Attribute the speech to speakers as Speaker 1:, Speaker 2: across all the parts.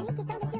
Speaker 1: Any guitar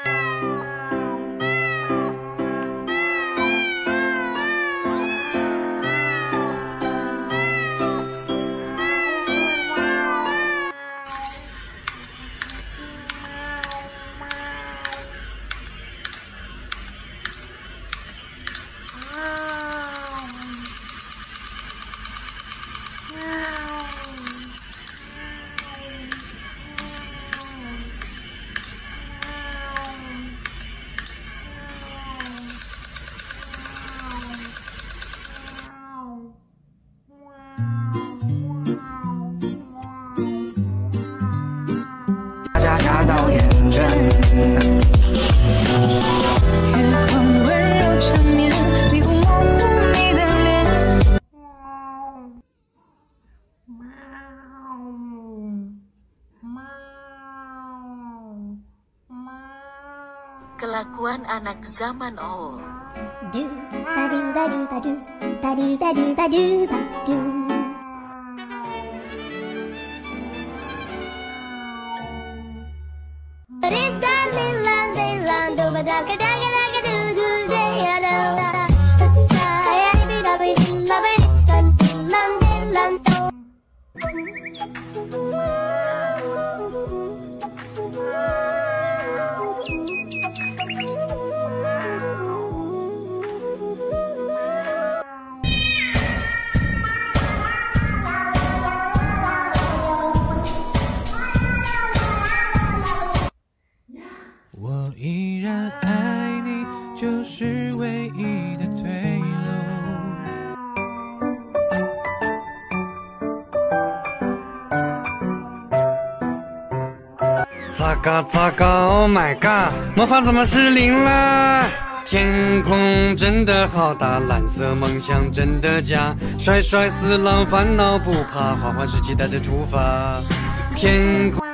Speaker 2: Kelakuan anak zaman old.
Speaker 3: down, ba da da da
Speaker 4: do do. Thank you. 唯一的退路。
Speaker 5: 糟糕糟糕，Oh my god，魔法怎么失灵了？天空真的好大，蓝色梦想真的假？帅帅死狼烦恼不怕，花花世期待着出发。天空。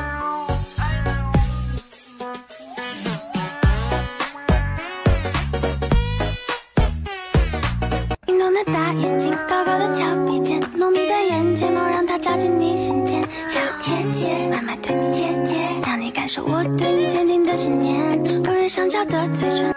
Speaker 6: 冰冻的大眼睛，高高的翘鼻尖，浓密的眼睫毛让它扎进你心间。小贴贴，慢慢对你贴贴，让你感受我对你坚定的信念。微微上翘的嘴唇。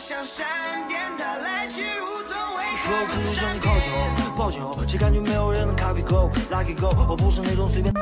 Speaker 7: 像闪电，它来去无踪，为何
Speaker 8: 可能向你靠近后，抱紧后，谁感觉没有人能 copy go，lucky go，我不是那种随便。